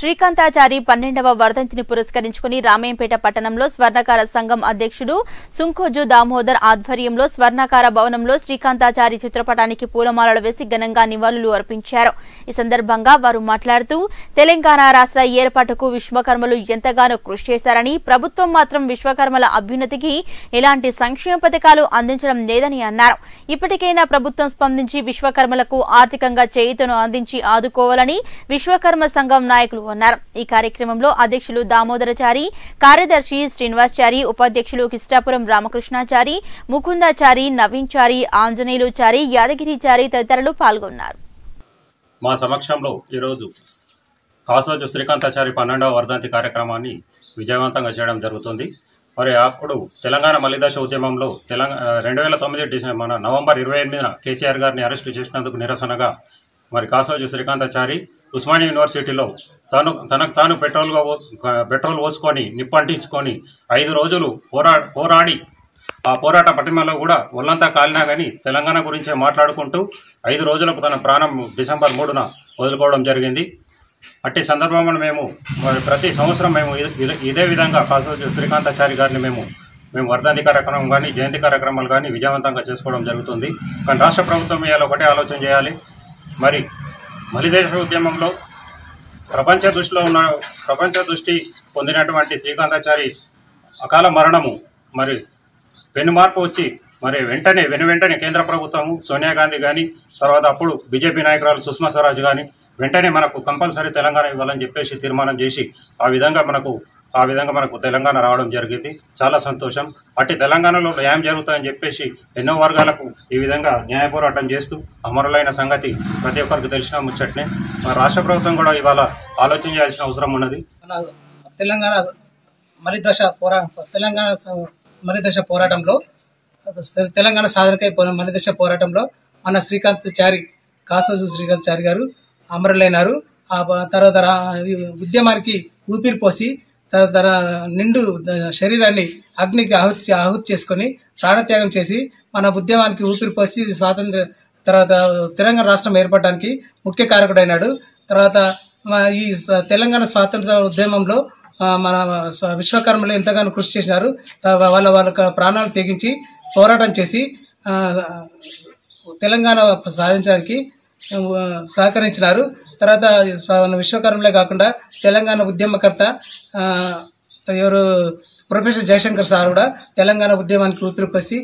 శ్రీకాంతాచారి పన్నెండవ వర్ధంతిని పురస్కరించుకుని రామేంపేట పట్టణంలో స్వర్ణకార సంఘం అధ్యక్షుడు సుంకోజు దామోదర్ ఆధ్వర్యంలో స్వర్ణకార భవనంలో శ్రీకాంతాచారి చిత్రపటానికి పూలమాలలు వేసి ఘనంగా నివాళులు అర్పించారు. ఈ సందర్భంగా వారు మాట్లాడుతూ తెలంగాణ రాష్ట్ర ఏర్పాటుకు విశ్వకర్మలు ఎంతగానో కృషి చేశారని ప్రభుత్వం మాత్రం విశ్వకర్మల అభ్యున్నతికి ఎలాంటి సంక్షేమ పథకాలు అందించడం లేదని అన్నారు. ఇప్పటికైనా ప్రభుత్వం స్పందించి విశ్వకర్మలకు ఆర్థికంగా చేయుతను అందించి ఆదుకోవాలని విశ్వకర్మ సంఘం నాయకులు పాల్గొన్నారు ఈ కార్యక్రమంలో అధ్యక్షులు దామోదరచారి కార్యదర్శి శ్రీనివాస్చారి ఉపాధ్యక్షులు కిష్టాపురం రామకృష్ణాచారి ముకుందాచారి నవీన్చారి ఆంజనేయులుచారి యాదగిరిచారి తదితరులు పాల్గొన్నారు. మా సమక్షంలో ఈరోజు కాసోజు శ్రీకాంతాచారి పన్నెండవ వర్ధంతి కార్యక్రమాన్ని విజయవంతంగా చేయడం జరుగుతుంది. మరి అప్పుడు తెలంగాణ మల్లిదశ ఉద్యమంలో తెలంగాణ రెండు వేల తొమ్మిది డిసెంబర్ మన నవంబర్ ఇరవై ఎనిమిదిన కేసీఆర్ గారిని అరెస్టు చేసినందుకు నిరసనగా మరి కాసోజు శ్రీకాంతాచారి ఉస్మానియా యూనివర్సిటీలో తను తనకు తాను పెట్రోల్గా పెట్రోల్ పోసుకొని నిప్పంటించుకొని ఐదు రోజులు పోరా పోరాడి ఆ పోరాట పటిమలో కూడా ఒళ్ళంతా కాలినా కానీ తెలంగాణ గురించే మాట్లాడుకుంటూ ఐదు రోజులకు తన ప్రాణం డిసెంబర్ మూడున వదులుకోవడం జరిగింది. అట్టి సందర్భంలో మేము మరి ప్రతి సంవత్సరం మేము ఇదే విధంగా కాసు శ్రీకాంతాచారి గారిని మేము మేము వర్ధంతి కార్యక్రమం కానీ జయంతి కార్యక్రమాలు కానీ విజయవంతంగా చేసుకోవడం జరుగుతుంది. కానీ రాష్ట్ర ప్రభుత్వం ఇవాళ ఒకటే ఆలోచన చేయాలి. మరి మలిదేశ ఉద్యమంలో ప్రపంచ దృష్టిలో ఉన్న ప్రపంచ దృష్టి పొందినటువంటి శ్రీకాంతాచారి అకాల మరణము మరి పెను మార్పు వచ్చి మరి వెంటనే వెను వెంటనే కేంద్ర ప్రభుత్వము సోనియా గాంధీ కానీ తర్వాత అప్పుడు బీజేపీ నాయకురాలు సుష్మా స్వరాజ్ కానీ వెంటనే మనకు కంపల్సరీ తెలంగాణ ఇవ్వాలని చెప్పేసి తీర్మానం చేసి ఆ విధంగా మనకు ఆ విధంగా మనకు తెలంగాణ రావడం జరిగింది. చాలా సంతోషం. అట్టి తెలంగాణలో న్యాయం జరుగుతుందని చెప్పేసి ఎన్నో వర్గాలకు ఈ విధంగా న్యాయ పోరాటం చేస్తూ అమరులైన సంగతి ప్రతి ఒక్కరికి తెలిసిన ముచ్చట్నే. మన రాష్ట్ర ప్రభుత్వం కూడా ఇవాళ ఆలోచన చేయాల్సిన అవసరం ఉన్నది. తెలంగాణ తెలంగాణ మలిదశ పోరా తెలంగాణ స- మలిదశ పోరాటంలో తెలంగాణ సాధనకై పో- మలిదశ పోరాటంలో మన శ్రీకాంత్ చారి కాసోజు శ్రీకాంత్ చారి గారు అమరులైనారు. ఆ తర్వాత ఉద్యమానికి ఊపిరి పోసి తర్వాత నిండు శరీరాన్ని అగ్నికి ఆహుతి ఆహుతి చేసుకొని ప్రాణత్యాగం చేసి మన ఉద్యమానికి ఊపిరి పోసి స్వాతంత్ర తర్వాత తెలంగాణ రాష్ట్రం ఏర్పడడానికి ముఖ్య కారకుడైనాడు. తర్వాత ఈ తెలంగాణ స్వాతంత్ర ఉద్యమంలో మన విశ్వకర్మలు ఎంతగానో కృషి చేసినారు. వాళ్ళ వాళ్ళ ప్రాణాలు తెగించి పోరాటం చేసి తెలంగాణ సాధించడానికి సహకరించినారు. తర్వాత మన విశ్వకర్మలే కాకుండా తెలంగాణ ఉద్యమకర్త ఎవరు ప్రొఫెసర్ జయశంకర్ సార్ కూడా తెలంగాణ ఉద్యమానికి ఊపిరిపోసి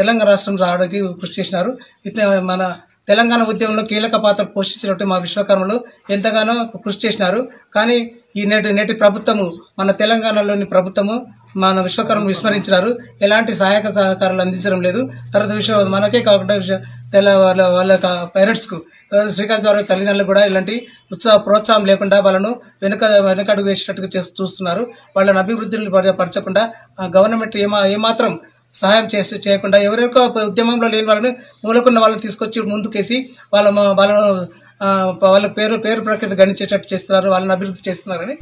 తెలంగాణ రాష్ట్రం రావడానికి కృషి చేసినారు. ఇట్లా మన తెలంగాణ ఉద్యమంలో కీలక పాత్ర పోషించినట్టు మా విశ్వకర్మలు ఎంతగానో కృషి చేసినారు. కానీ ఈ నేటి నేటి ప్రభుత్వము మన తెలంగాణలోని ప్రభుత్వము మన విశ్వకర్మను విస్మరించినారు. ఎలాంటి సహాయక సహకారాలు అందించడం లేదు. తర్వాత విశ్వ మనకే కాకుండా తెల్ల వాళ్ళ వాళ్ళ పేరెంట్స్కు. శ్రీకాంత్ వారి తల్లిదండ్రులు కూడా ఇలాంటి ఉత్సాహ ప్రోత్సాహం లేకుండా వాళ్ళను వెనుక వెనకడుగు వేసేటట్టుగా చేస్తూ చూస్తున్నారు. వాళ్ళని అభివృద్ధిని పరచకుండా ఆ గవర్నమెంట్ ఏమా ఏమాత్రం సహాయం చేసి చేయకుండా ఎవరెవరికో ఉద్యమంలో లేని వాళ్ళని మూలకున్న వాళ్ళని తీసుకొచ్చి ముందుకేసి వాళ్ళ వాళ్ళ వాళ్ళ పేరు పేరు ప్రఖ్యాతి గణించేటట్టు చేస్తున్నారు వాళ్ళని అభివృద్ధి చేస్తున్నారని.